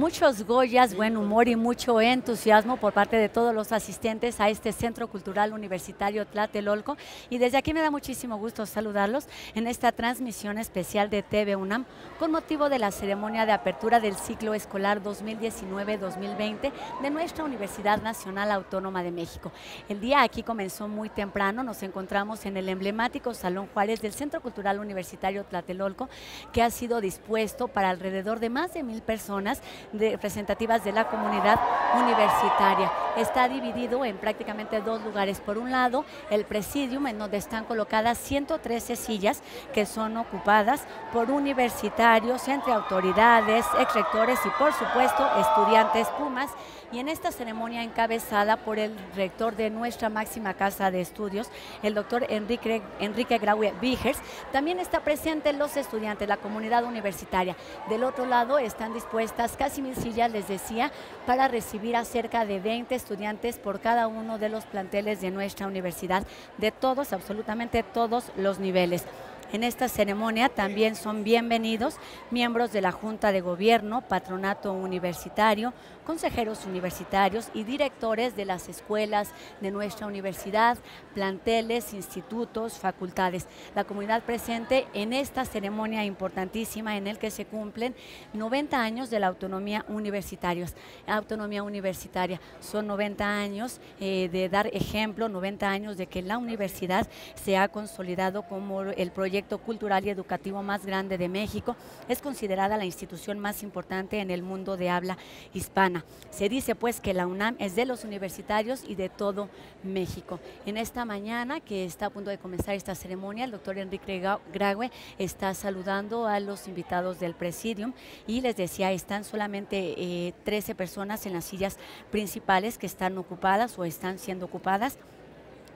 muchos Goyas, buen humor y mucho entusiasmo por parte de todos los asistentes a este Centro Cultural Universitario Tlatelolco. Y desde aquí me da muchísimo gusto saludarlos en esta transmisión especial de TV UNAM con motivo de la ceremonia de apertura del ciclo escolar 2019-2020 de nuestra Universidad Nacional Autónoma de México. El día aquí comenzó muy temprano, nos encontramos en el emblemático Salón Juárez del Centro Cultural Universitario Tlatelolco, que ha sido dispuesto para alrededor de más de mil personas representativas de la comunidad universitaria. Está dividido en prácticamente dos lugares. Por un lado, el presidium, en donde están colocadas 113 sillas que son ocupadas por universitarios, entre autoridades, ex rectores y, por supuesto, estudiantes Pumas y en esta ceremonia encabezada por el rector de nuestra máxima casa de estudios, el doctor Enrique, Enrique Graue Vigers, también está presente los estudiantes, la comunidad universitaria. Del otro lado están dispuestas casi mil sillas, les decía, para recibir a cerca de 20 estudiantes por cada uno de los planteles de nuestra universidad, de todos, absolutamente todos los niveles. En esta ceremonia también son bienvenidos miembros de la Junta de Gobierno, Patronato Universitario, consejeros universitarios y directores de las escuelas de nuestra universidad, planteles, institutos, facultades. La comunidad presente en esta ceremonia importantísima en el que se cumplen 90 años de la autonomía universitaria. Autonomía universitaria. Son 90 años eh, de dar ejemplo, 90 años de que la universidad se ha consolidado como el proyecto cultural y educativo más grande de México. Es considerada la institución más importante en el mundo de habla hispana. Se dice pues que la UNAM es de los universitarios y de todo México. En esta mañana que está a punto de comenzar esta ceremonia, el doctor Enrique Graue está saludando a los invitados del presidium y les decía, están solamente 13 eh, personas en las sillas principales que están ocupadas o están siendo ocupadas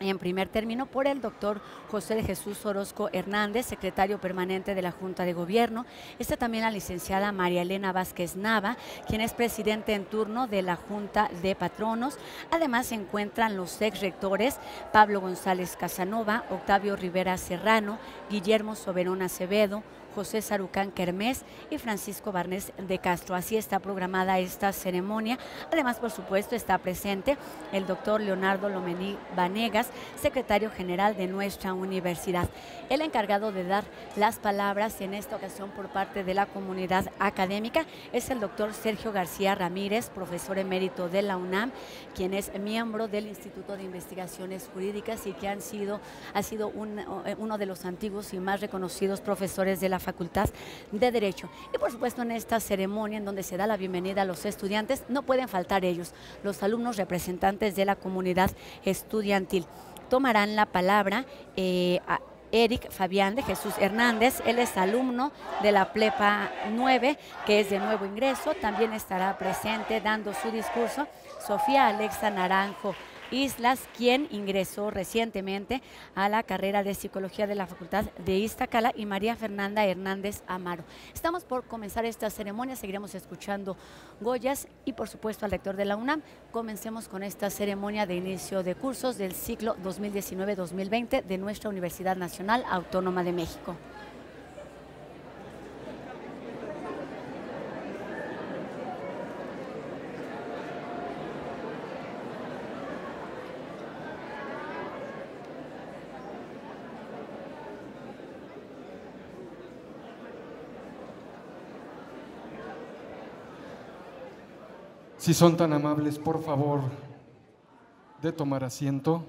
en primer término por el doctor José de Jesús Orozco Hernández, secretario permanente de la Junta de Gobierno. Está también la licenciada María Elena Vázquez Nava, quien es presidente en turno de la Junta de Patronos. Además se encuentran los ex rectores Pablo González Casanova, Octavio Rivera Serrano, Guillermo Soberón Acevedo, José Sarucán Kermés y Francisco Barnés de Castro. Así está programada esta ceremonia. Además, por supuesto, está presente el doctor Leonardo Lomení Vanegas, secretario general de nuestra universidad. El encargado de dar las palabras en esta ocasión por parte de la comunidad académica es el doctor Sergio García Ramírez, profesor emérito de la UNAM, quien es miembro del Instituto de Investigaciones Jurídicas y que han sido, ha sido uno de los antiguos y más reconocidos profesores de la Facultad de Derecho. Y por supuesto en esta ceremonia en donde se da la bienvenida a los estudiantes, no pueden faltar ellos, los alumnos representantes de la comunidad estudiantil. Tomarán la palabra eh, Eric Fabián de Jesús Hernández. Él es alumno de la Plepa 9, que es de nuevo ingreso. También estará presente dando su discurso Sofía Alexa Naranjo Islas, quien ingresó recientemente a la carrera de psicología de la Facultad de Iztacala, y María Fernanda Hernández Amaro. Estamos por comenzar esta ceremonia, seguiremos escuchando Goyas y por supuesto al rector de la UNAM. Comencemos con esta ceremonia de inicio de cursos del ciclo 2019-2020 de nuestra Universidad Nacional Autónoma de México. Si son tan amables, por favor, de tomar asiento.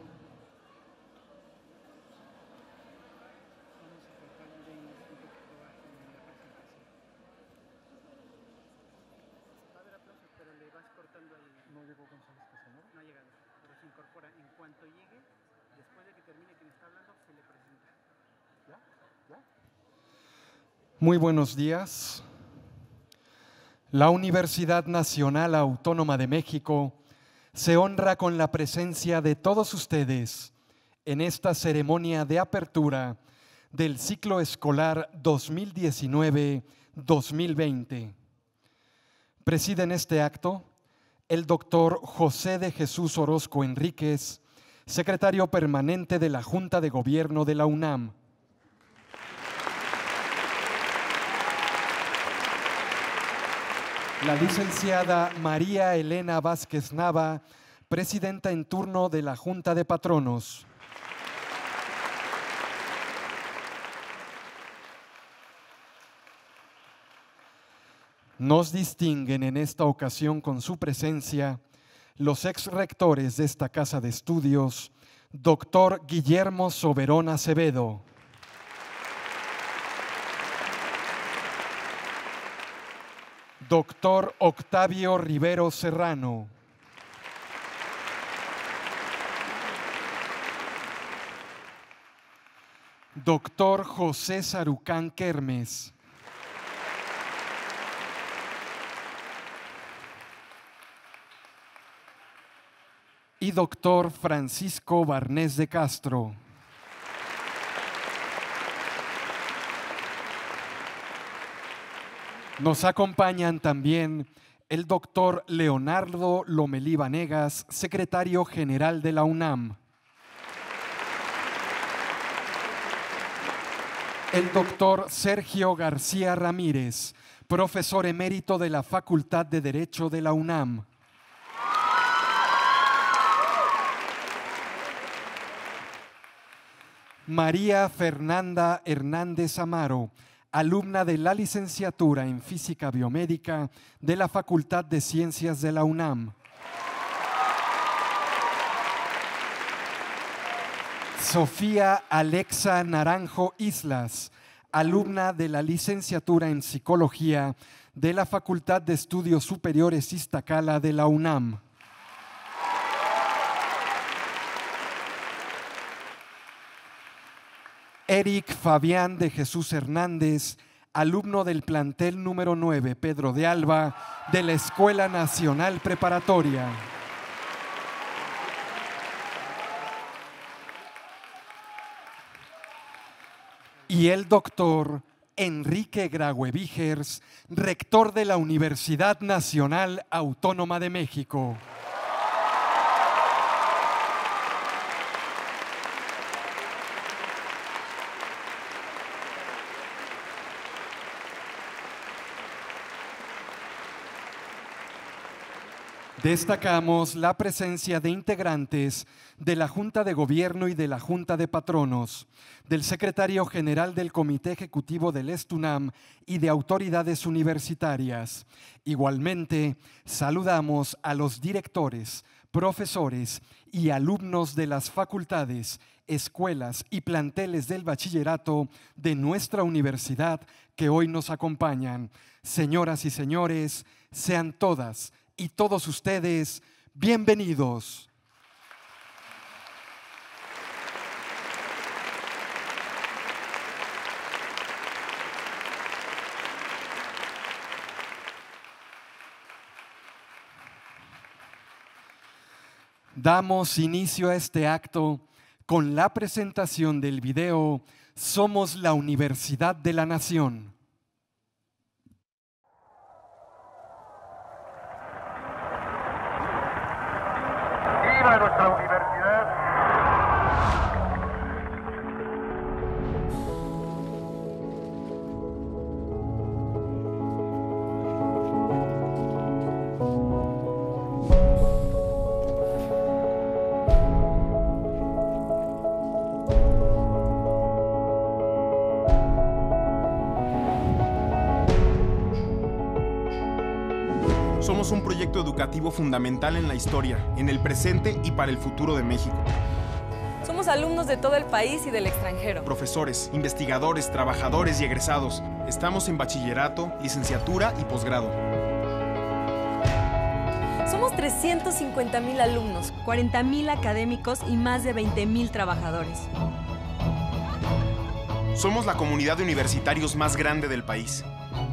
Muy buenos días. La Universidad Nacional Autónoma de México se honra con la presencia de todos ustedes en esta ceremonia de apertura del ciclo escolar 2019-2020. Preside este acto el doctor José de Jesús Orozco Enríquez, secretario permanente de la Junta de Gobierno de la UNAM. La licenciada María Elena Vázquez Nava, presidenta en turno de la Junta de Patronos. Nos distinguen en esta ocasión con su presencia los ex rectores de esta casa de estudios, doctor Guillermo Soberón Acevedo. Doctor Octavio Rivero Serrano. Doctor José Sarucán Kermes. Y doctor Francisco Barnés de Castro. Nos acompañan también el doctor Leonardo Lomelí Vanegas, secretario general de la UNAM. El doctor Sergio García Ramírez, profesor emérito de la Facultad de Derecho de la UNAM. María Fernanda Hernández Amaro, alumna de la licenciatura en Física Biomédica de la Facultad de Ciencias de la UNAM. Sofía Alexa Naranjo Islas, alumna de la licenciatura en Psicología de la Facultad de Estudios Superiores Iztacala de la UNAM. Eric Fabián de Jesús Hernández, alumno del plantel número 9 Pedro de Alba de la Escuela Nacional Preparatoria. Y el doctor Enrique Graue rector de la Universidad Nacional Autónoma de México. Destacamos la presencia de integrantes de la Junta de Gobierno y de la Junta de Patronos, del secretario general del Comité Ejecutivo del Estunam y de autoridades universitarias. Igualmente, saludamos a los directores, profesores y alumnos de las facultades, escuelas y planteles del bachillerato de nuestra universidad que hoy nos acompañan. Señoras y señores, sean todas y todos ustedes bienvenidos. Damos inicio a este acto con la presentación del video Somos la Universidad de la Nación. Fundamental en la historia, en el presente y para el futuro de México. Somos alumnos de todo el país y del extranjero. Profesores, investigadores, trabajadores y egresados. Estamos en bachillerato, licenciatura y posgrado. Somos 350 mil alumnos, 40 mil académicos y más de 20 mil trabajadores. Somos la comunidad de universitarios más grande del país.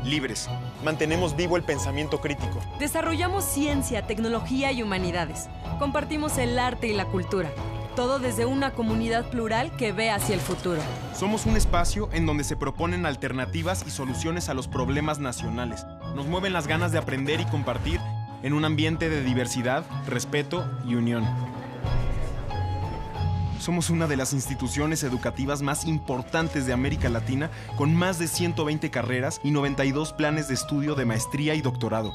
Libres. Mantenemos vivo el pensamiento crítico. Desarrollamos ciencia, tecnología y humanidades. Compartimos el arte y la cultura. Todo desde una comunidad plural que ve hacia el futuro. Somos un espacio en donde se proponen alternativas y soluciones a los problemas nacionales. Nos mueven las ganas de aprender y compartir en un ambiente de diversidad, respeto y unión. Somos una de las instituciones educativas más importantes de América Latina, con más de 120 carreras y 92 planes de estudio de maestría y doctorado.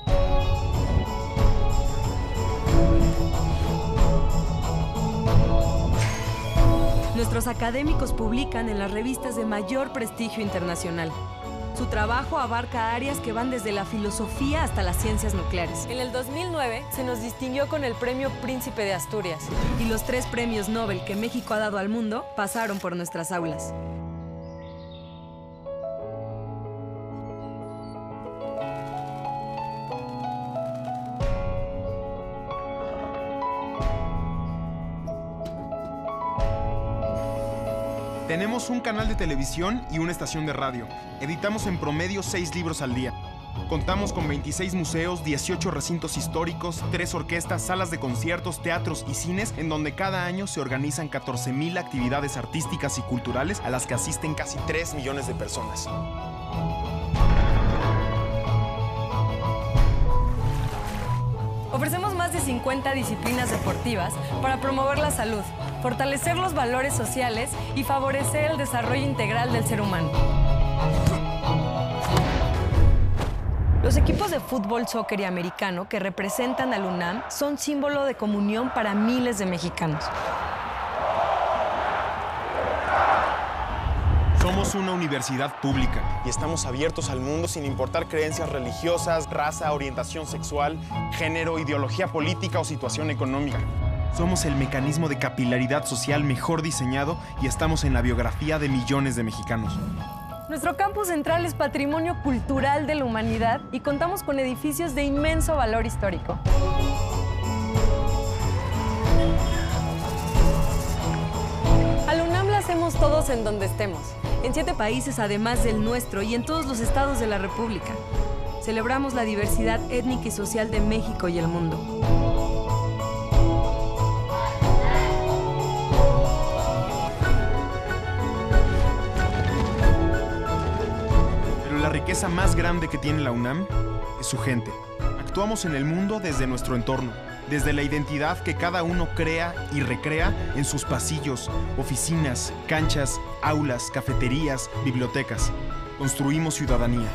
Nuestros académicos publican en las revistas de mayor prestigio internacional. Su trabajo abarca áreas que van desde la filosofía hasta las ciencias nucleares. En el 2009 se nos distinguió con el Premio Príncipe de Asturias y los tres premios Nobel que México ha dado al mundo pasaron por nuestras aulas. Tenemos un canal de televisión y una estación de radio. Editamos en promedio 6 libros al día. Contamos con 26 museos, 18 recintos históricos, 3 orquestas, salas de conciertos, teatros y cines, en donde cada año se organizan 14.000 actividades artísticas y culturales a las que asisten casi 3 millones de personas. Ofrecemos más de 50 disciplinas deportivas para promover la salud, fortalecer los valores sociales y favorecer el desarrollo integral del ser humano. Los equipos de fútbol, soccer y americano que representan al UNAM son símbolo de comunión para miles de mexicanos. Somos una universidad pública y estamos abiertos al mundo sin importar creencias religiosas, raza, orientación sexual, género, ideología política o situación económica. Somos el mecanismo de capilaridad social mejor diseñado y estamos en la biografía de millones de mexicanos. Nuestro campus central es patrimonio cultural de la humanidad y contamos con edificios de inmenso valor histórico. Al UNAM la hacemos todos en donde estemos, en siete países además del nuestro y en todos los estados de la República. Celebramos la diversidad étnica y social de México y el mundo. Riqueza más grande que tiene la UNAM es su gente. Actuamos en el mundo desde nuestro entorno, desde la identidad que cada uno crea y recrea en sus pasillos, oficinas, canchas, aulas, cafeterías, bibliotecas. Construimos ciudadanía.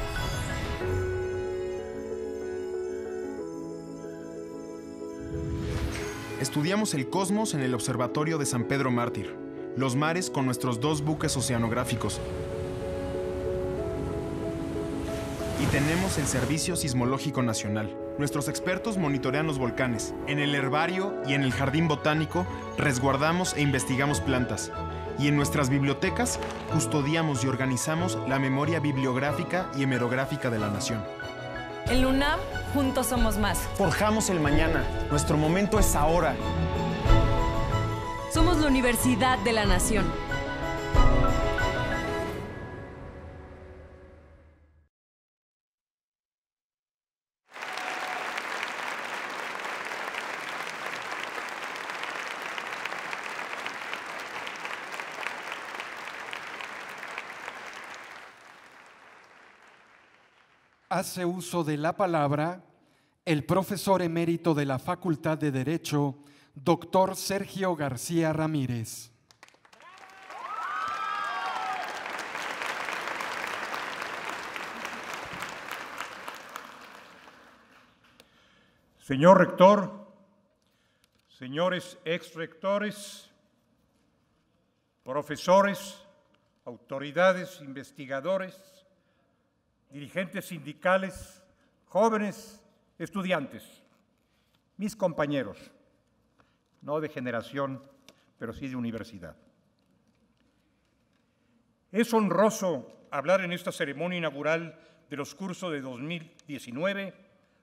Estudiamos el cosmos en el Observatorio de San Pedro Mártir, los mares con nuestros dos buques oceanográficos, y tenemos el Servicio Sismológico Nacional. Nuestros expertos monitorean los volcanes. En el herbario y en el jardín botánico resguardamos e investigamos plantas. Y en nuestras bibliotecas custodiamos y organizamos la memoria bibliográfica y hemerográfica de la nación. En UNAM, juntos somos más. Forjamos el mañana. Nuestro momento es ahora. Somos la Universidad de la Nación. Hace uso de la palabra el profesor emérito de la Facultad de Derecho, doctor Sergio García Ramírez. Señor rector, señores ex-rectores, profesores, autoridades, investigadores, dirigentes sindicales, jóvenes, estudiantes, mis compañeros, no de generación, pero sí de universidad. Es honroso hablar en esta ceremonia inaugural de los cursos de 2019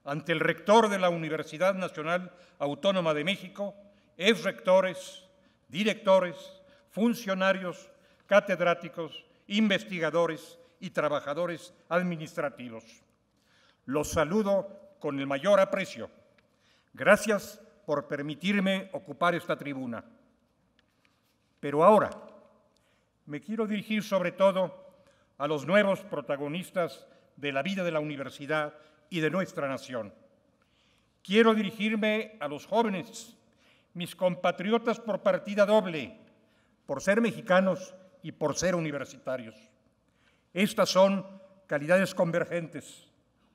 ante el rector de la Universidad Nacional Autónoma de México, ex rectores, directores, funcionarios, catedráticos, investigadores y trabajadores administrativos. Los saludo con el mayor aprecio. Gracias por permitirme ocupar esta tribuna. Pero ahora me quiero dirigir sobre todo a los nuevos protagonistas de la vida de la universidad y de nuestra nación. Quiero dirigirme a los jóvenes, mis compatriotas por partida doble, por ser mexicanos y por ser universitarios. Estas son calidades convergentes,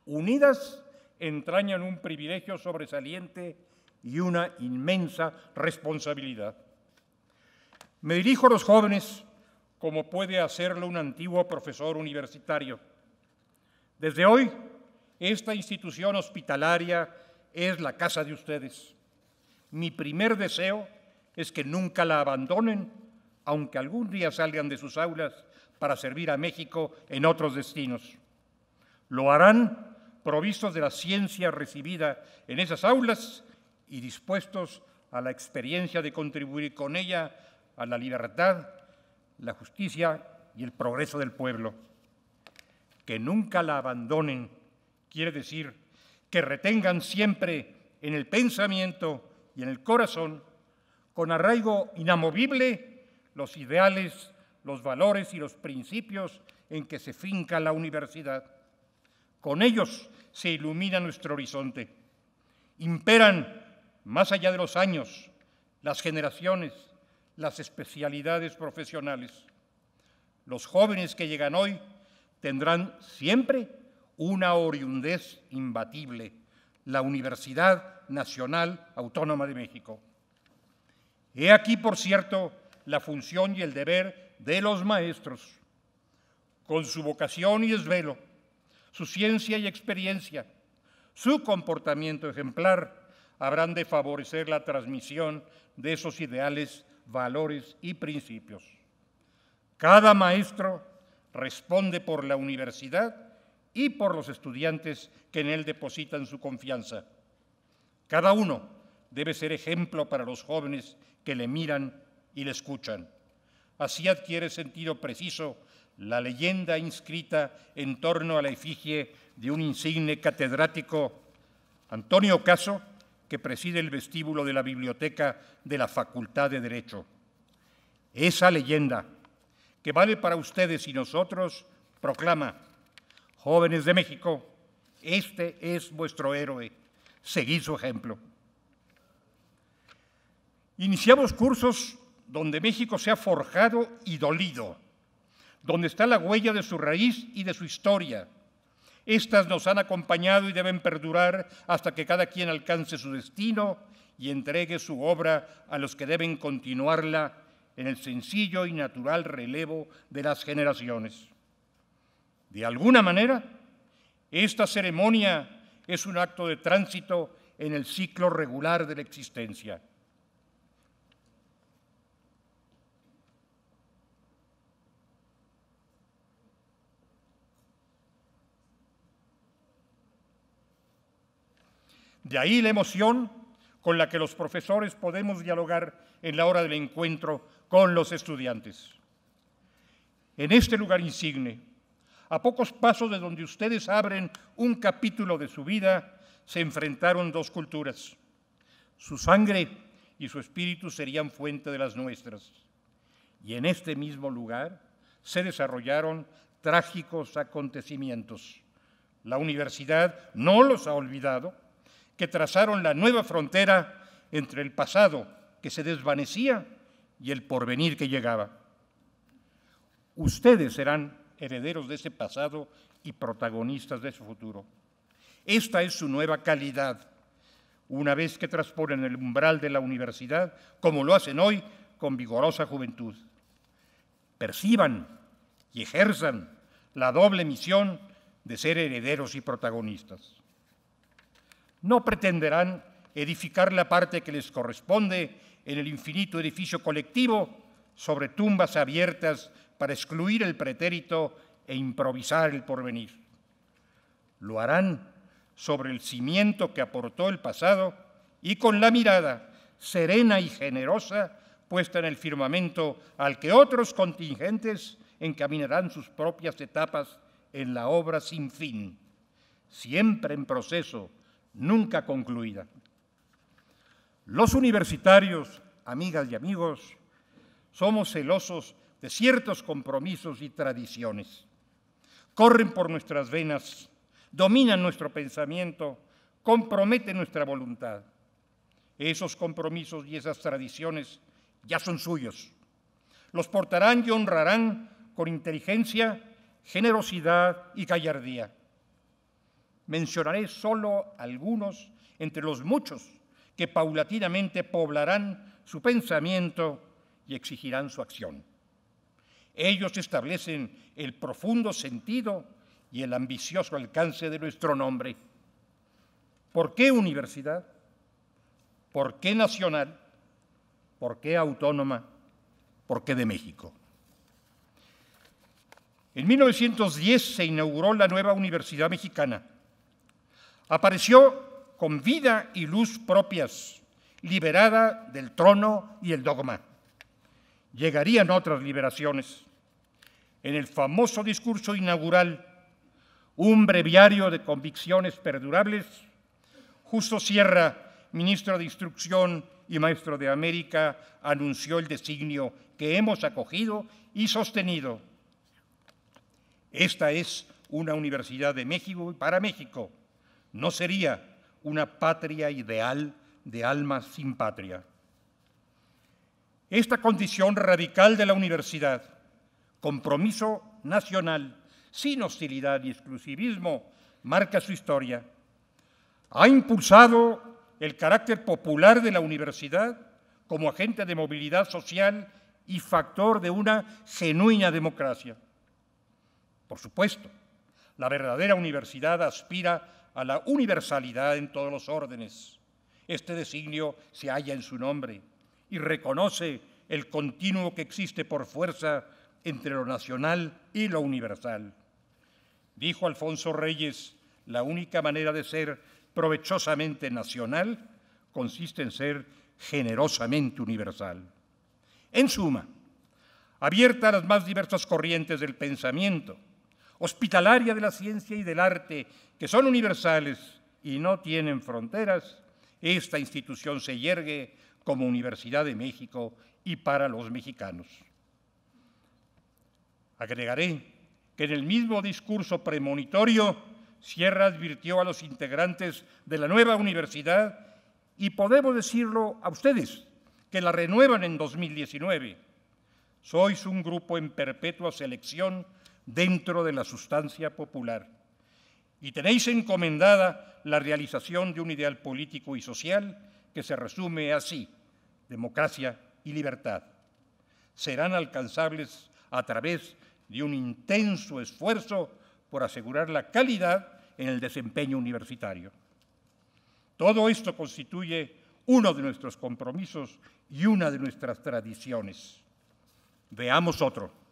unidas entrañan un privilegio sobresaliente y una inmensa responsabilidad. Me dirijo a los jóvenes como puede hacerlo un antiguo profesor universitario. Desde hoy, esta institución hospitalaria es la casa de ustedes. Mi primer deseo es que nunca la abandonen, aunque algún día salgan de sus aulas para servir a México en otros destinos. Lo harán provistos de la ciencia recibida en esas aulas y dispuestos a la experiencia de contribuir con ella a la libertad, la justicia y el progreso del pueblo. Que nunca la abandonen quiere decir que retengan siempre en el pensamiento y en el corazón, con arraigo inamovible, los ideales, los valores y los principios en que se finca la universidad. Con ellos se ilumina nuestro horizonte. Imperan, más allá de los años, las generaciones, las especialidades profesionales. Los jóvenes que llegan hoy tendrán siempre una oriundez imbatible, la Universidad Nacional Autónoma de México. He aquí, por cierto, la función y el deber de los maestros. Con su vocación y desvelo, su ciencia y experiencia, su comportamiento ejemplar, habrán de favorecer la transmisión de esos ideales, valores y principios. Cada maestro responde por la universidad y por los estudiantes que en él depositan su confianza. Cada uno debe ser ejemplo para los jóvenes que le miran y le escuchan. Así adquiere sentido preciso la leyenda inscrita en torno a la efigie de un insigne catedrático, Antonio Caso, que preside el vestíbulo de la biblioteca de la Facultad de Derecho. Esa leyenda, que vale para ustedes y nosotros, proclama, jóvenes de México, este es vuestro héroe, seguid su ejemplo. Iniciamos cursos donde México se ha forjado y dolido, donde está la huella de su raíz y de su historia. Estas nos han acompañado y deben perdurar hasta que cada quien alcance su destino y entregue su obra a los que deben continuarla en el sencillo y natural relevo de las generaciones. De alguna manera, esta ceremonia es un acto de tránsito en el ciclo regular de la existencia. De ahí la emoción con la que los profesores podemos dialogar en la hora del encuentro con los estudiantes. En este lugar insigne, a pocos pasos de donde ustedes abren un capítulo de su vida, se enfrentaron dos culturas. Su sangre y su espíritu serían fuente de las nuestras. Y en este mismo lugar se desarrollaron trágicos acontecimientos. La universidad no los ha olvidado que trazaron la nueva frontera entre el pasado que se desvanecía y el porvenir que llegaba. Ustedes serán herederos de ese pasado y protagonistas de su futuro. Esta es su nueva calidad, una vez que transponen el umbral de la universidad, como lo hacen hoy con vigorosa juventud. Perciban y ejerzan la doble misión de ser herederos y protagonistas no pretenderán edificar la parte que les corresponde en el infinito edificio colectivo sobre tumbas abiertas para excluir el pretérito e improvisar el porvenir. Lo harán sobre el cimiento que aportó el pasado y con la mirada serena y generosa puesta en el firmamento al que otros contingentes encaminarán sus propias etapas en la obra sin fin, siempre en proceso nunca concluida. Los universitarios, amigas y amigos, somos celosos de ciertos compromisos y tradiciones. Corren por nuestras venas, dominan nuestro pensamiento, comprometen nuestra voluntad. Esos compromisos y esas tradiciones ya son suyos. los portarán y honrarán con inteligencia, generosidad y gallardía. Mencionaré solo algunos entre los muchos que paulatinamente poblarán su pensamiento y exigirán su acción. Ellos establecen el profundo sentido y el ambicioso alcance de nuestro nombre. ¿Por qué universidad? ¿Por qué nacional? ¿Por qué autónoma? ¿Por qué de México? En 1910 se inauguró la nueva Universidad Mexicana. Apareció con vida y luz propias, liberada del trono y el dogma. Llegarían otras liberaciones. En el famoso discurso inaugural, un breviario de convicciones perdurables, Justo Sierra, ministro de Instrucción y maestro de América, anunció el designio que hemos acogido y sostenido esta es una universidad de México y para México. No sería una patria ideal de almas sin patria. Esta condición radical de la universidad, compromiso nacional, sin hostilidad y exclusivismo, marca su historia. Ha impulsado el carácter popular de la universidad como agente de movilidad social y factor de una genuina democracia. Por supuesto, la verdadera universidad aspira a la universalidad en todos los órdenes. Este designio se halla en su nombre y reconoce el continuo que existe por fuerza entre lo nacional y lo universal. Dijo Alfonso Reyes, la única manera de ser provechosamente nacional consiste en ser generosamente universal. En suma, abierta a las más diversas corrientes del pensamiento, hospitalaria de la ciencia y del arte, que son universales y no tienen fronteras, esta institución se yergue como Universidad de México y para los mexicanos. Agregaré que en el mismo discurso premonitorio, Sierra advirtió a los integrantes de la nueva universidad, y podemos decirlo a ustedes, que la renuevan en 2019. Sois un grupo en perpetua selección dentro de la sustancia popular. Y tenéis encomendada la realización de un ideal político y social que se resume así, democracia y libertad. Serán alcanzables a través de un intenso esfuerzo por asegurar la calidad en el desempeño universitario. Todo esto constituye uno de nuestros compromisos y una de nuestras tradiciones. Veamos otro.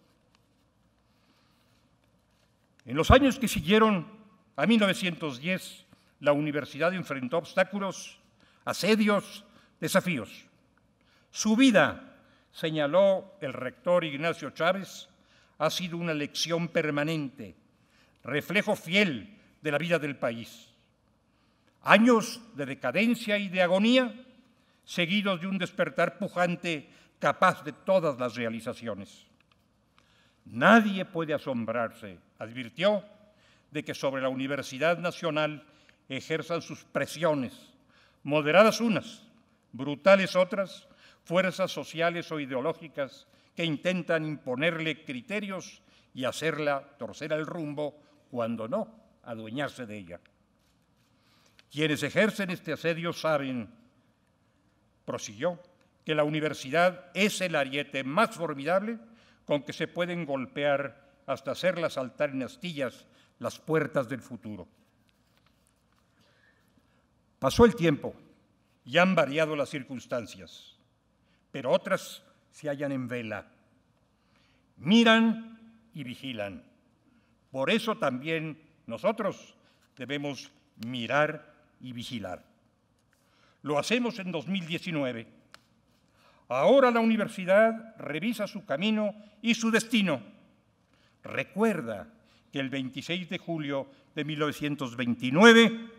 En los años que siguieron a 1910, la universidad enfrentó obstáculos, asedios, desafíos. Su vida, señaló el rector Ignacio Chávez, ha sido una lección permanente, reflejo fiel de la vida del país. Años de decadencia y de agonía, seguidos de un despertar pujante capaz de todas las realizaciones. Nadie puede asombrarse, advirtió, de que sobre la Universidad Nacional ejerzan sus presiones, moderadas unas, brutales otras, fuerzas sociales o ideológicas que intentan imponerle criterios y hacerla torcer el rumbo, cuando no, adueñarse de ella. Quienes ejercen este asedio saben, prosiguió, que la universidad es el ariete más formidable con que se pueden golpear hasta hacerlas saltar en astillas las puertas del futuro. Pasó el tiempo y han variado las circunstancias, pero otras se hallan en vela. Miran y vigilan. Por eso también nosotros debemos mirar y vigilar. Lo hacemos en 2019 Ahora la universidad revisa su camino y su destino. Recuerda que el 26 de julio de 1929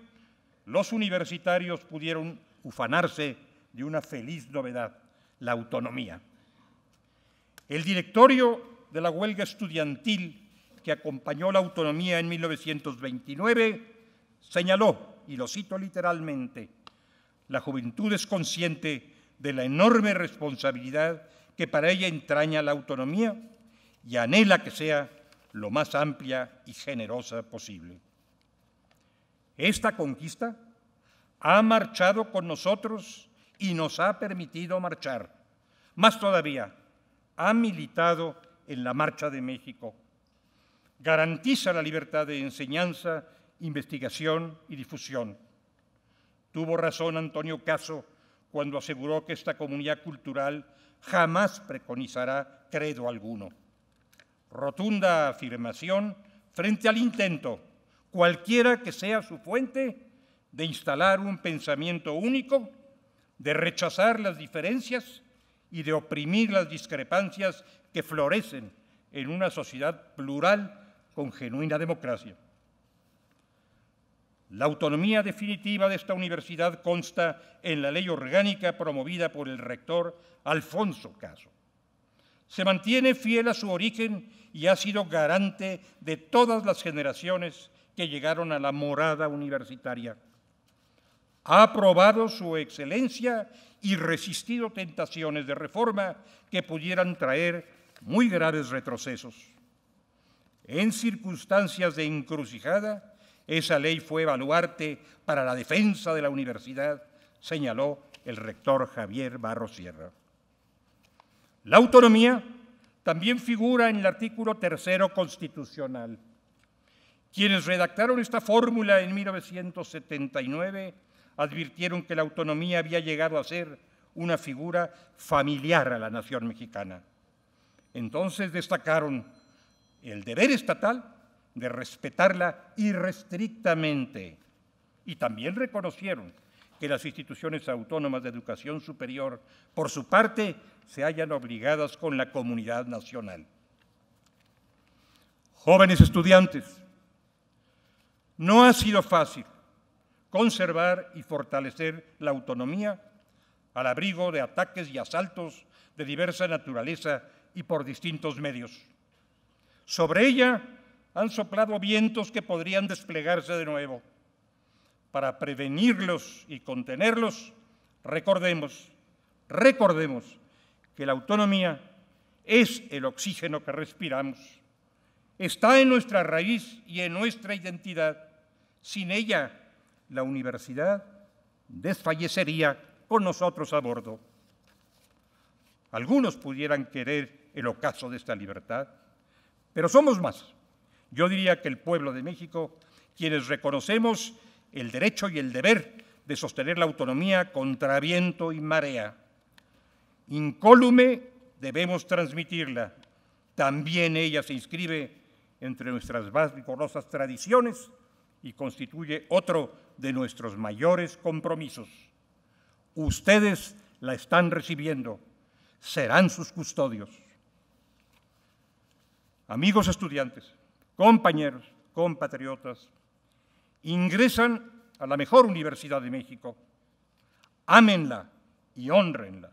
los universitarios pudieron ufanarse de una feliz novedad, la autonomía. El directorio de la huelga estudiantil que acompañó la autonomía en 1929 señaló, y lo cito literalmente, la juventud es consciente de la enorme responsabilidad que para ella entraña la autonomía y anhela que sea lo más amplia y generosa posible. Esta conquista ha marchado con nosotros y nos ha permitido marchar. Más todavía, ha militado en la Marcha de México. Garantiza la libertad de enseñanza, investigación y difusión. Tuvo razón Antonio Caso cuando aseguró que esta comunidad cultural jamás preconizará credo alguno. Rotunda afirmación frente al intento, cualquiera que sea su fuente, de instalar un pensamiento único, de rechazar las diferencias y de oprimir las discrepancias que florecen en una sociedad plural con genuina democracia. La autonomía definitiva de esta universidad consta en la ley orgánica promovida por el rector Alfonso Caso. Se mantiene fiel a su origen y ha sido garante de todas las generaciones que llegaron a la morada universitaria. Ha probado su excelencia y resistido tentaciones de reforma que pudieran traer muy graves retrocesos. En circunstancias de encrucijada, esa ley fue baluarte para la defensa de la universidad, señaló el rector Javier Barro Sierra. La autonomía también figura en el artículo tercero constitucional. Quienes redactaron esta fórmula en 1979 advirtieron que la autonomía había llegado a ser una figura familiar a la nación mexicana. Entonces destacaron el deber estatal de respetarla irrestrictamente. Y también reconocieron que las instituciones autónomas de educación superior, por su parte, se hayan obligadas con la comunidad nacional. Jóvenes estudiantes, no ha sido fácil conservar y fortalecer la autonomía al abrigo de ataques y asaltos de diversa naturaleza y por distintos medios. Sobre ella han soplado vientos que podrían desplegarse de nuevo. Para prevenirlos y contenerlos, recordemos, recordemos que la autonomía es el oxígeno que respiramos. Está en nuestra raíz y en nuestra identidad. Sin ella, la universidad desfallecería con nosotros a bordo. Algunos pudieran querer el ocaso de esta libertad, pero somos más. Yo diría que el pueblo de México, quienes reconocemos el derecho y el deber de sostener la autonomía contra viento y marea. Incólume debemos transmitirla. También ella se inscribe entre nuestras más vigorosas tradiciones y constituye otro de nuestros mayores compromisos. Ustedes la están recibiendo, serán sus custodios. Amigos estudiantes, compañeros, compatriotas, ingresan a la mejor universidad de México, ámenla y honrenla.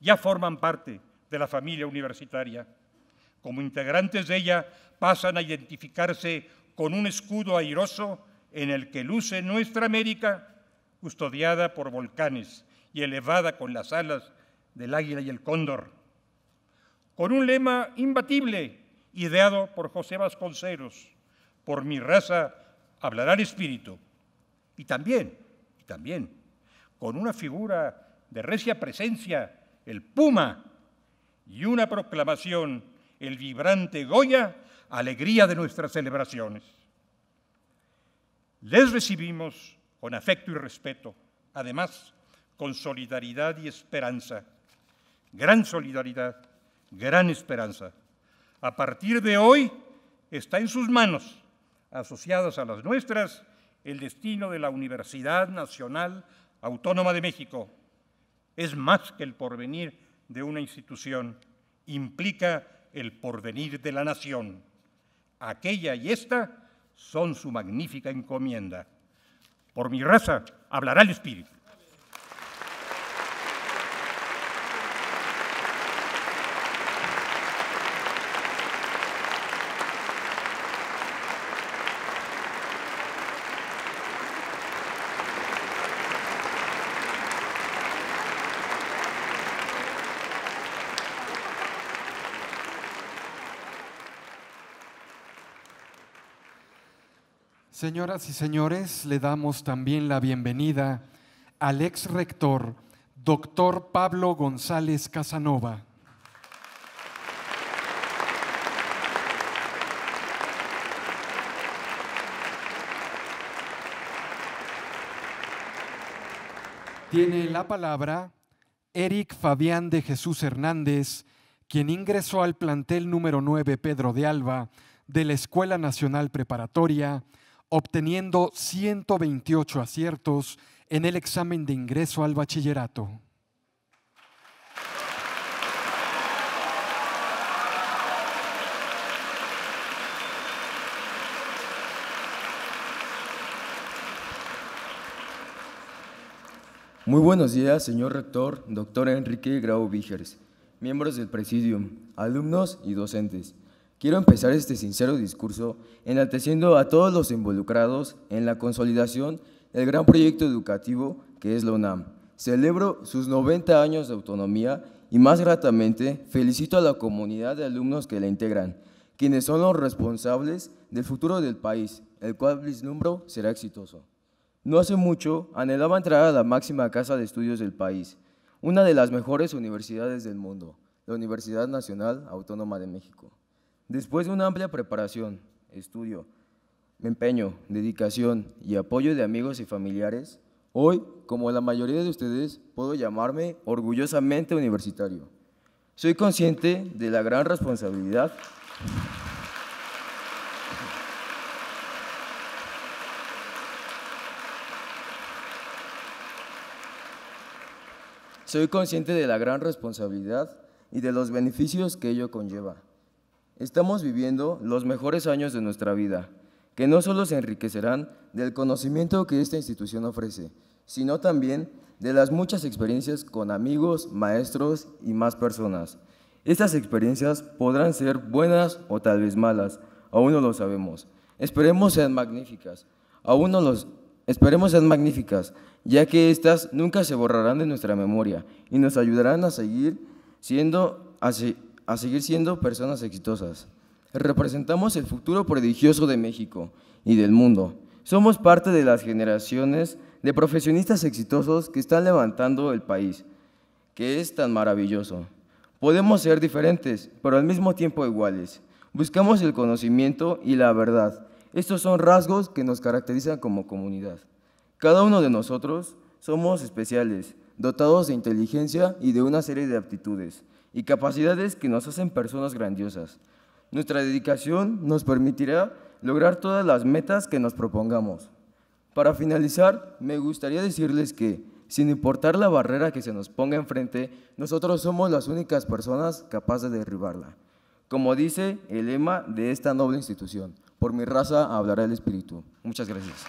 Ya forman parte de la familia universitaria. Como integrantes de ella pasan a identificarse con un escudo airoso en el que luce nuestra América, custodiada por volcanes y elevada con las alas del águila y el cóndor. Con un lema imbatible, ideado por José Vasconcelos, por mi raza hablará el espíritu. Y también, y también, con una figura de recia presencia, el puma, y una proclamación, el vibrante Goya, alegría de nuestras celebraciones. Les recibimos con afecto y respeto, además con solidaridad y esperanza, gran solidaridad, gran esperanza. A partir de hoy está en sus manos, asociadas a las nuestras, el destino de la Universidad Nacional Autónoma de México. Es más que el porvenir de una institución, implica el porvenir de la nación. Aquella y esta son su magnífica encomienda. Por mi raza hablará el Espíritu. Señoras y señores, le damos también la bienvenida al ex rector, doctor Pablo González Casanova. Tiene la palabra Eric Fabián de Jesús Hernández, quien ingresó al plantel número 9 Pedro de Alba de la Escuela Nacional Preparatoria, obteniendo 128 aciertos en el examen de ingreso al bachillerato. Muy buenos días, señor rector, doctor Enrique Grau Vigers, miembros del Presidium, alumnos y docentes. Quiero empezar este sincero discurso enalteciendo a todos los involucrados en la consolidación del gran proyecto educativo que es la UNAM. Celebro sus 90 años de autonomía y más gratamente felicito a la comunidad de alumnos que la integran, quienes son los responsables del futuro del país, el cual vislumbro será exitoso. No hace mucho anhelaba entrar a la máxima casa de estudios del país, una de las mejores universidades del mundo, la Universidad Nacional Autónoma de México. Después de una amplia preparación, estudio, empeño, dedicación y apoyo de amigos y familiares, hoy, como la mayoría de ustedes, puedo llamarme orgullosamente universitario. Soy consciente de la gran responsabilidad Soy consciente de la gran responsabilidad y de los beneficios que ello conlleva. Estamos viviendo los mejores años de nuestra vida, que no solo se enriquecerán del conocimiento que esta institución ofrece, sino también de las muchas experiencias con amigos, maestros y más personas. Estas experiencias podrán ser buenas o tal vez malas, aún no lo sabemos. Esperemos sean magníficas, aún no los esperemos sean magníficas, ya que éstas nunca se borrarán de nuestra memoria y nos ayudarán a seguir siendo, a, seguir siendo personas exitosas. Representamos el futuro prodigioso de México y del mundo. Somos parte de las generaciones de profesionistas exitosos que están levantando el país, que es tan maravilloso. Podemos ser diferentes, pero al mismo tiempo iguales. Buscamos el conocimiento y la verdad. Estos son rasgos que nos caracterizan como comunidad. Cada uno de nosotros somos especiales, dotados de inteligencia y de una serie de aptitudes y capacidades que nos hacen personas grandiosas. Nuestra dedicación nos permitirá lograr todas las metas que nos propongamos. Para finalizar, me gustaría decirles que, sin importar la barrera que se nos ponga enfrente, nosotros somos las únicas personas capaces de derribarla. Como dice el lema de esta noble institución, por mi raza hablará el Espíritu. Muchas gracias.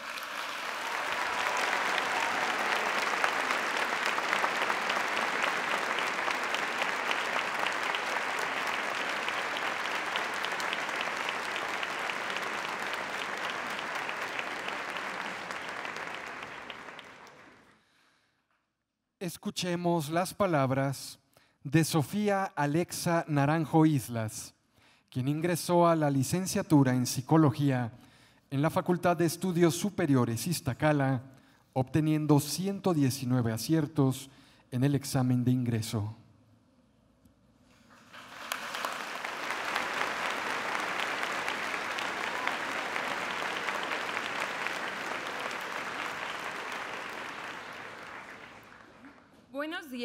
Escuchemos las palabras de Sofía Alexa Naranjo Islas, quien ingresó a la licenciatura en psicología en la Facultad de Estudios Superiores Iztacala, obteniendo 119 aciertos en el examen de ingreso.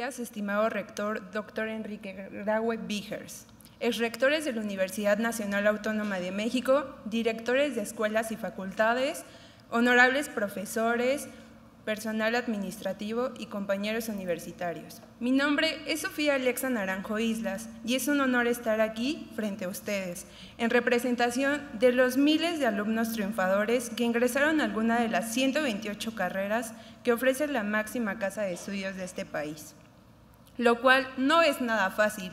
Estimado rector, doctor Enrique Graue Vigers, exrectores de la Universidad Nacional Autónoma de México, directores de escuelas y facultades, honorables profesores, personal administrativo y compañeros universitarios. Mi nombre es Sofía Alexa Naranjo Islas y es un honor estar aquí frente a ustedes en representación de los miles de alumnos triunfadores que ingresaron a alguna de las 128 carreras que ofrece la máxima casa de estudios de este país, lo cual no es nada fácil.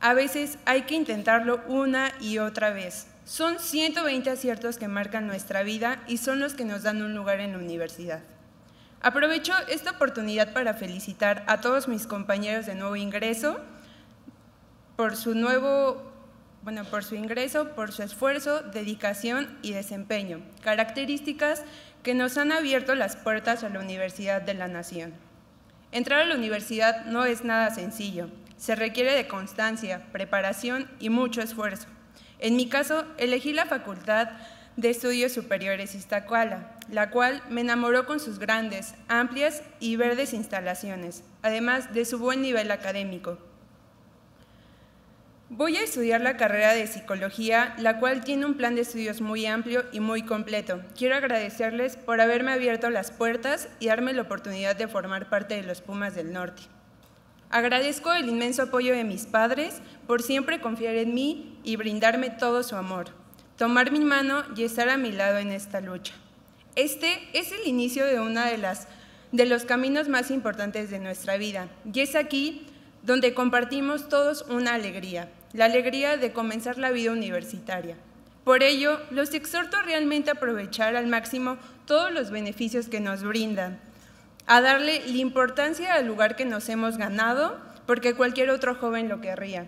A veces hay que intentarlo una y otra vez. Son 120 aciertos que marcan nuestra vida y son los que nos dan un lugar en la universidad. Aprovecho esta oportunidad para felicitar a todos mis compañeros de nuevo ingreso por su nuevo bueno, por su ingreso, por su esfuerzo, dedicación y desempeño, características que nos han abierto las puertas a la Universidad de la Nación. Entrar a la universidad no es nada sencillo, se requiere de constancia, preparación y mucho esfuerzo. En mi caso, elegí la Facultad de Estudios Superiores Iztacuala, la cual me enamoró con sus grandes, amplias y verdes instalaciones, además de su buen nivel académico. Voy a estudiar la carrera de psicología, la cual tiene un plan de estudios muy amplio y muy completo. Quiero agradecerles por haberme abierto las puertas y darme la oportunidad de formar parte de los Pumas del Norte. Agradezco el inmenso apoyo de mis padres por siempre confiar en mí y brindarme todo su amor, tomar mi mano y estar a mi lado en esta lucha. Este es el inicio de uno de, de los caminos más importantes de nuestra vida y es aquí donde compartimos todos una alegría, la alegría de comenzar la vida universitaria. Por ello, los exhorto realmente a aprovechar al máximo todos los beneficios que nos brindan, a darle la importancia al lugar que nos hemos ganado, porque cualquier otro joven lo querría.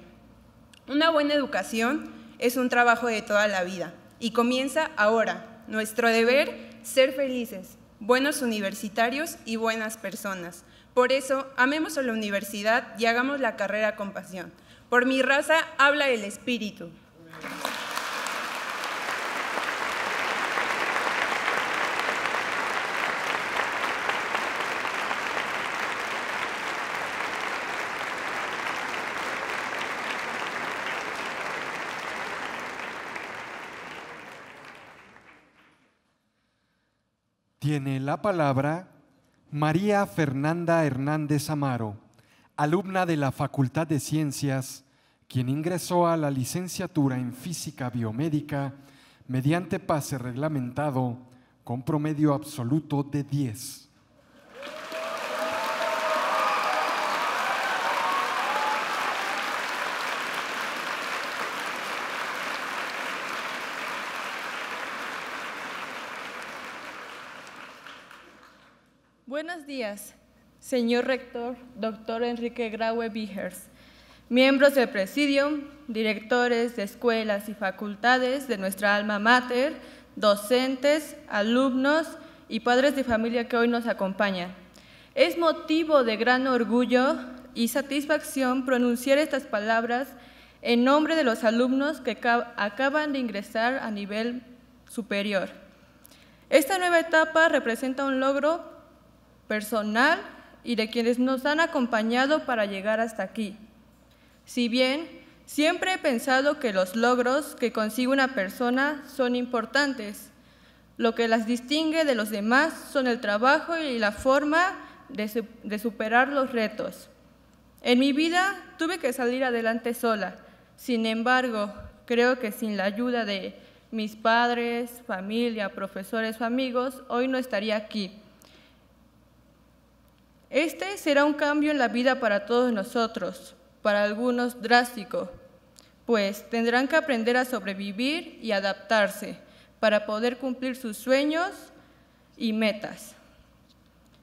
Una buena educación es un trabajo de toda la vida y comienza ahora. Nuestro deber, ser felices, buenos universitarios y buenas personas. Por eso, amemos a la universidad y hagamos la carrera con pasión. Por mi raza habla el espíritu. Tiene la palabra María Fernanda Hernández Amaro alumna de la Facultad de Ciencias, quien ingresó a la licenciatura en Física Biomédica mediante pase reglamentado con promedio absoluto de 10. Buenos días señor rector, doctor Enrique Graue Vigers, miembros del presidium, directores de escuelas y facultades de nuestra alma mater, docentes, alumnos y padres de familia que hoy nos acompañan. Es motivo de gran orgullo y satisfacción pronunciar estas palabras en nombre de los alumnos que acaban de ingresar a nivel superior. Esta nueva etapa representa un logro personal y de quienes nos han acompañado para llegar hasta aquí. Si bien siempre he pensado que los logros que consigue una persona son importantes, lo que las distingue de los demás son el trabajo y la forma de, superar los retos. En mi vida tuve que salir adelante sola, sin embargo, creo que sin la ayuda de mis padres, familia, profesores o amigos, hoy no estaría aquí. Este será un cambio en la vida para todos nosotros, para algunos drástico, pues tendrán que aprender a sobrevivir y adaptarse para poder cumplir sus sueños y metas.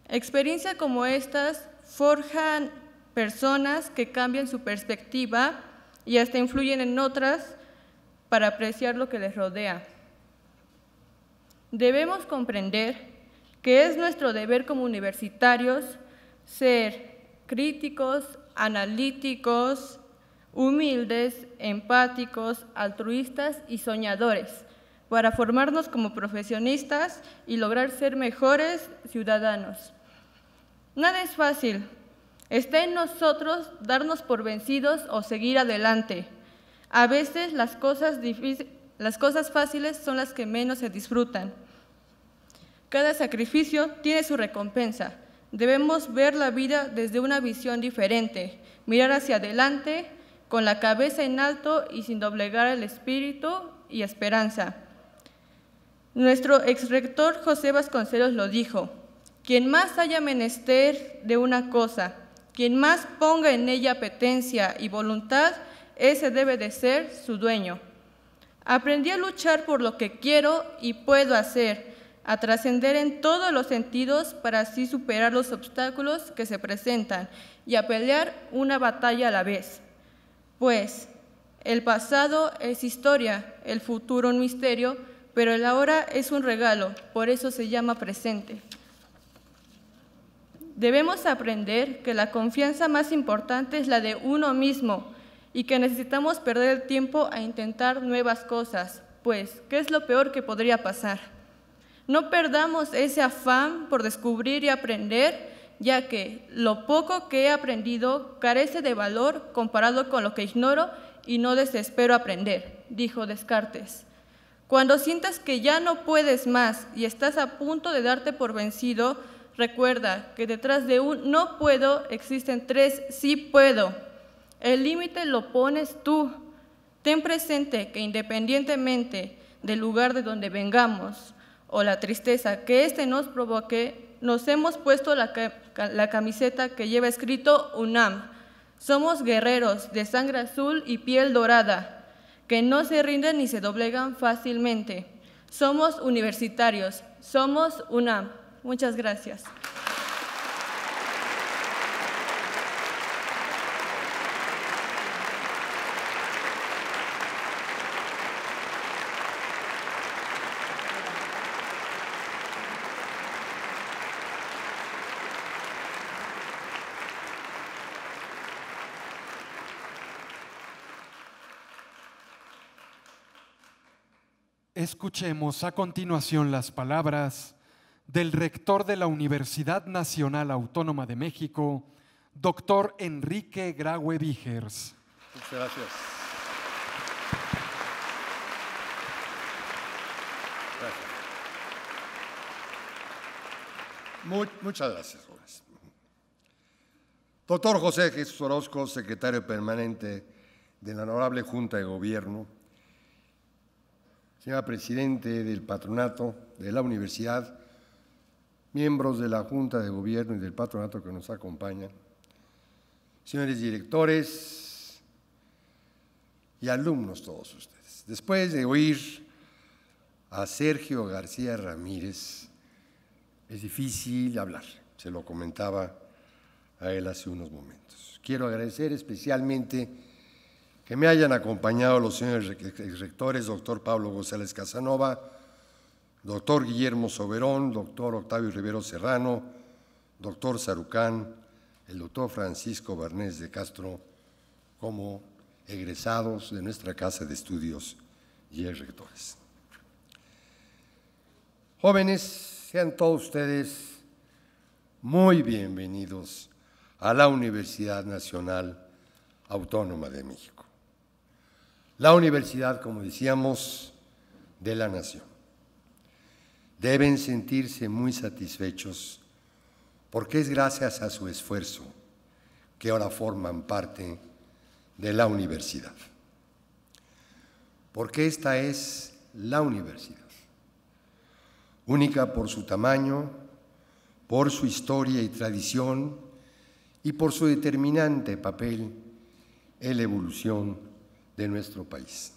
Experiencias como estas forjan personas que cambian su perspectiva y hasta influyen en otras para apreciar lo que les rodea. Debemos comprender que es nuestro deber como universitarios ser críticos, analíticos, humildes, empáticos, altruistas y soñadores, para formarnos como profesionistas y lograr ser mejores ciudadanos. Nada es fácil. Está en nosotros darnos por vencidos o seguir adelante. A veces las cosas, las cosas fáciles son las que menos se disfrutan. Cada sacrificio tiene su recompensa Debemos ver la vida desde una visión diferente, mirar hacia adelante con la cabeza en alto y sin doblegar el espíritu y esperanza. Nuestro exrector José Vasconcelos lo dijo, quien más haya menester de una cosa, quien más ponga en ella apetencia y voluntad, ese debe de ser su dueño. Aprendí a luchar por lo que quiero y puedo hacer, a trascender en todos los sentidos para así superar los obstáculos que se presentan y a pelear una batalla a la vez. Pues El pasado es historia, el futuro un misterio, pero el ahora es un regalo, por eso se llama presente. Debemos aprender que la confianza más importante es la de uno mismo y que necesitamos perder el tiempo a intentar nuevas cosas, pues, ¿qué es lo peor que podría pasar? No perdamos ese afán por descubrir y aprender, ya que lo poco que he aprendido carece de valor comparado con lo que ignoro y no desespero aprender, dijo Descartes. Cuando sientas que ya no puedes más y estás a punto de darte por vencido, recuerda que detrás de un no puedo existen tres sí puedo. El límite lo pones tú. Ten presente que independientemente del lugar de donde vengamos o la tristeza que éste nos provoque, nos hemos puesto la, la camiseta que lleva escrito UNAM somos guerreros de sangre azul y piel dorada, que no se rinden ni se doblegan fácilmente. Somos universitarios, somos UNAM. Muchas gracias. Escuchemos a continuación las palabras del rector de la Universidad Nacional Autónoma de México, doctor Enrique Graue Vigers. Muchas gracias. muchas gracias, Doctor José Jesús Orozco, secretario permanente de la Honorable Junta de Gobierno, señora Presidente del Patronato de la Universidad, miembros de la Junta de Gobierno y del Patronato que nos acompañan, señores directores y alumnos todos ustedes. Después de oír a Sergio García Ramírez, es difícil hablar, se lo comentaba a él hace unos momentos. Quiero agradecer especialmente que me hayan acompañado los señores rectores, doctor Pablo González Casanova, doctor Guillermo Soberón, doctor Octavio Rivero Serrano, doctor Sarucán, el doctor Francisco Barnés de Castro, como egresados de nuestra Casa de Estudios y rectores. Jóvenes, sean todos ustedes muy bienvenidos a la Universidad Nacional Autónoma de México la universidad, como decíamos, de la nación. Deben sentirse muy satisfechos porque es gracias a su esfuerzo que ahora forman parte de la universidad. Porque esta es la universidad, única por su tamaño, por su historia y tradición y por su determinante papel en la evolución de nuestro país.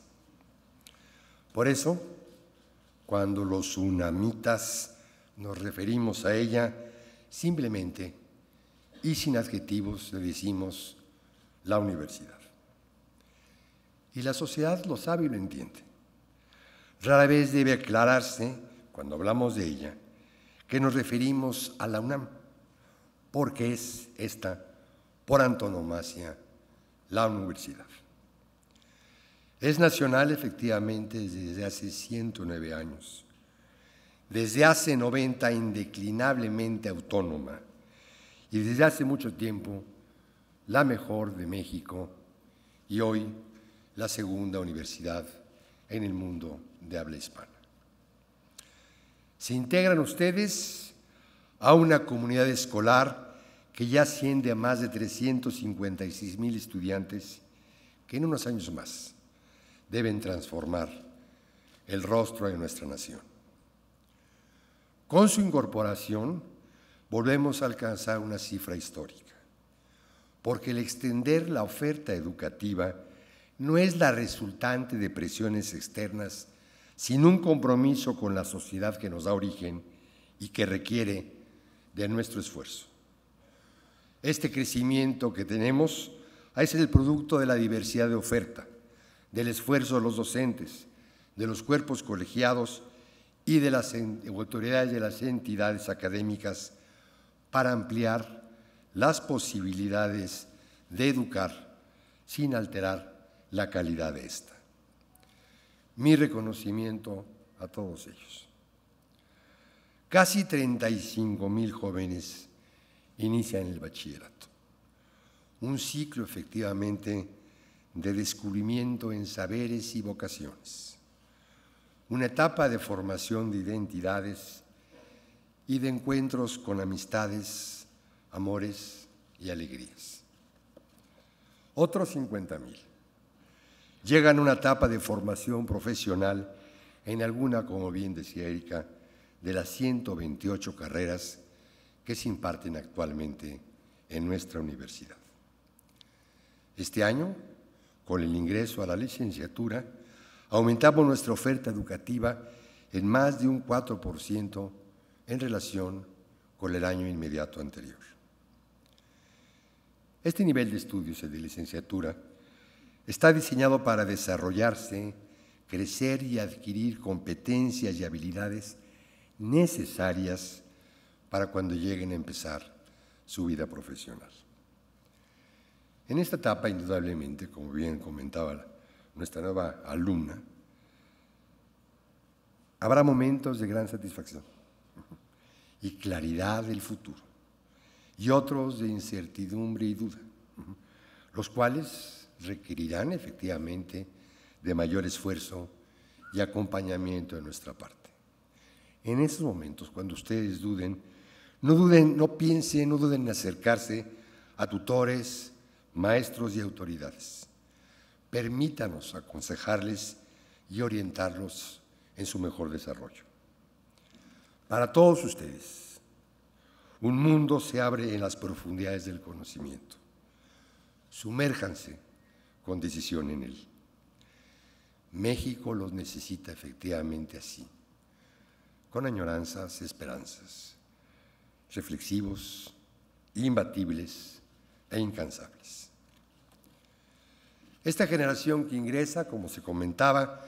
Por eso, cuando los unamitas nos referimos a ella, simplemente y sin adjetivos le decimos la universidad. Y la sociedad lo sabe y lo entiende. Rara vez debe aclararse, cuando hablamos de ella, que nos referimos a la UNAM, porque es esta, por antonomasia, la universidad. Es nacional efectivamente desde hace 109 años, desde hace 90 indeclinablemente autónoma y desde hace mucho tiempo la mejor de México y hoy la segunda universidad en el mundo de habla hispana. Se integran ustedes a una comunidad escolar que ya asciende a más de 356 mil estudiantes que en unos años más deben transformar el rostro de nuestra nación. Con su incorporación volvemos a alcanzar una cifra histórica, porque el extender la oferta educativa no es la resultante de presiones externas, sino un compromiso con la sociedad que nos da origen y que requiere de nuestro esfuerzo. Este crecimiento que tenemos es el producto de la diversidad de oferta, del esfuerzo de los docentes, de los cuerpos colegiados y de las autoridades de las entidades académicas para ampliar las posibilidades de educar sin alterar la calidad de esta. Mi reconocimiento a todos ellos. Casi 35 mil jóvenes inician el bachillerato. Un ciclo efectivamente de descubrimiento en saberes y vocaciones. Una etapa de formación de identidades y de encuentros con amistades, amores y alegrías. Otros 50 mil llegan a una etapa de formación profesional en alguna, como bien decía Erika, de las 128 carreras que se imparten actualmente en nuestra universidad. Este año, con el ingreso a la licenciatura, aumentamos nuestra oferta educativa en más de un 4% en relación con el año inmediato anterior. Este nivel de estudios de licenciatura está diseñado para desarrollarse, crecer y adquirir competencias y habilidades necesarias para cuando lleguen a empezar su vida profesional. En esta etapa, indudablemente, como bien comentaba nuestra nueva alumna, habrá momentos de gran satisfacción y claridad del futuro, y otros de incertidumbre y duda, los cuales requerirán efectivamente de mayor esfuerzo y acompañamiento de nuestra parte. En esos momentos, cuando ustedes duden, no duden, no piensen, no duden en acercarse a tutores, maestros y autoridades. Permítanos aconsejarles y orientarlos en su mejor desarrollo. Para todos ustedes, un mundo se abre en las profundidades del conocimiento. Sumérjanse con decisión en él. México los necesita efectivamente así, con añoranzas, esperanzas, reflexivos, imbatibles e incansables. Esta generación que ingresa, como se comentaba,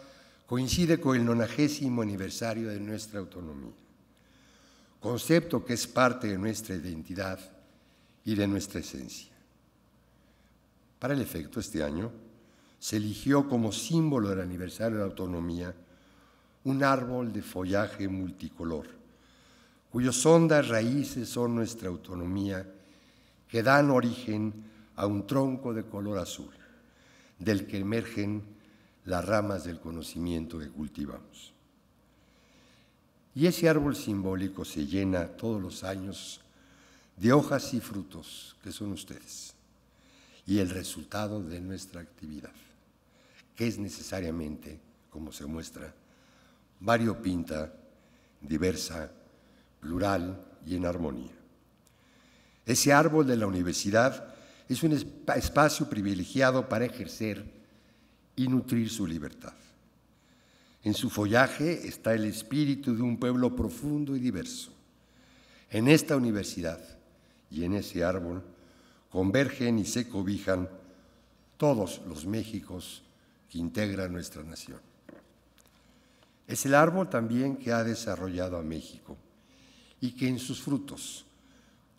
coincide con el nonagésimo aniversario de nuestra autonomía, concepto que es parte de nuestra identidad y de nuestra esencia. Para el efecto, este año se eligió como símbolo del aniversario de la autonomía un árbol de follaje multicolor, cuyos hondas raíces son nuestra autonomía, que dan origen a un tronco de color azul, del que emergen las ramas del conocimiento que cultivamos. Y ese árbol simbólico se llena todos los años de hojas y frutos que son ustedes y el resultado de nuestra actividad, que es necesariamente, como se muestra, variopinta, diversa, plural y en armonía. Ese árbol de la universidad es un espacio privilegiado para ejercer y nutrir su libertad. En su follaje está el espíritu de un pueblo profundo y diverso. En esta universidad y en ese árbol convergen y se cobijan todos los Méxicos que integran nuestra nación. Es el árbol también que ha desarrollado a México y que en sus frutos,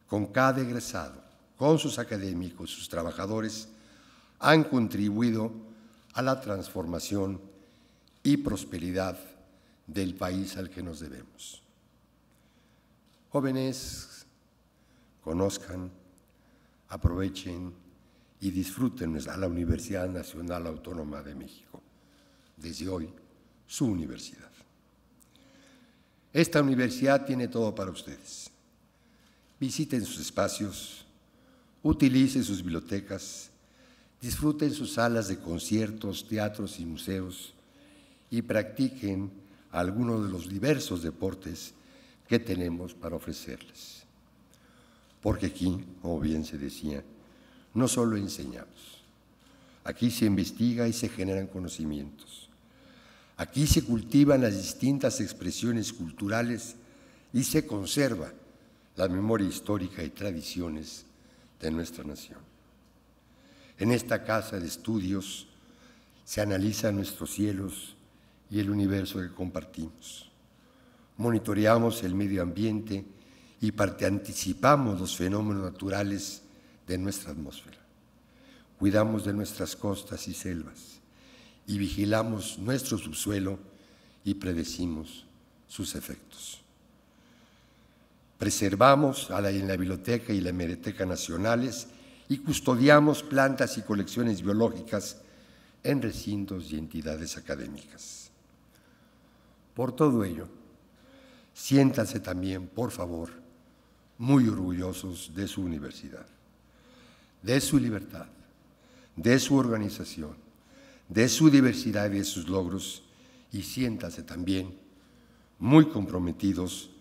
con cada egresado, con sus académicos, sus trabajadores, han contribuido a la transformación y prosperidad del país al que nos debemos. Jóvenes, conozcan, aprovechen y disfruten a la Universidad Nacional Autónoma de México, desde hoy su universidad. Esta universidad tiene todo para ustedes. Visiten sus espacios, utilicen sus bibliotecas, disfruten sus salas de conciertos, teatros y museos y practiquen algunos de los diversos deportes que tenemos para ofrecerles. Porque aquí, como bien se decía, no solo enseñamos, aquí se investiga y se generan conocimientos, aquí se cultivan las distintas expresiones culturales y se conserva la memoria histórica y tradiciones de nuestra nación. En esta casa de estudios, Se analizan nuestros cielos y el universo que compartimos. Monitoreamos el medio ambiente y anticipamos los fenómenos naturales de nuestra atmósfera. Cuidamos de nuestras costas y selvas y vigilamos nuestro subsuelo y predecimos sus efectos. Preservamos en la Biblioteca y la Hemeroteca Nacionales y custodiamos plantas y colecciones biológicas en recintos y entidades académicas. Por todo ello, siéntanse también, por favor, muy orgullosos de su universidad, de su libertad, de su organización, de su diversidad y de sus logros, y siéntanse también muy comprometidos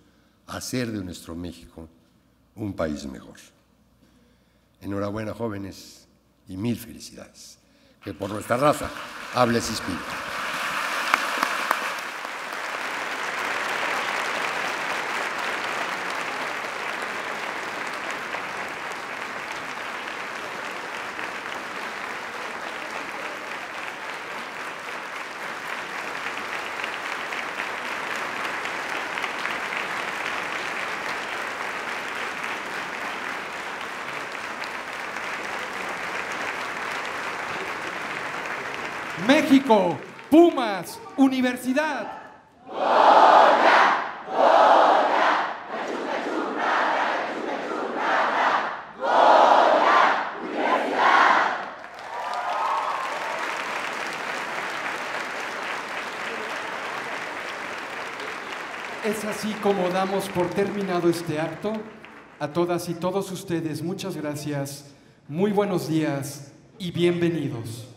hacer de nuestro México un país mejor. Enhorabuena, jóvenes, y mil felicidades. Que por nuestra raza hable ese espíritu. México, Pumas, Es así como damos por terminado este acto. A todas y todos ustedes, muchas gracias, muy buenos días y bienvenidos.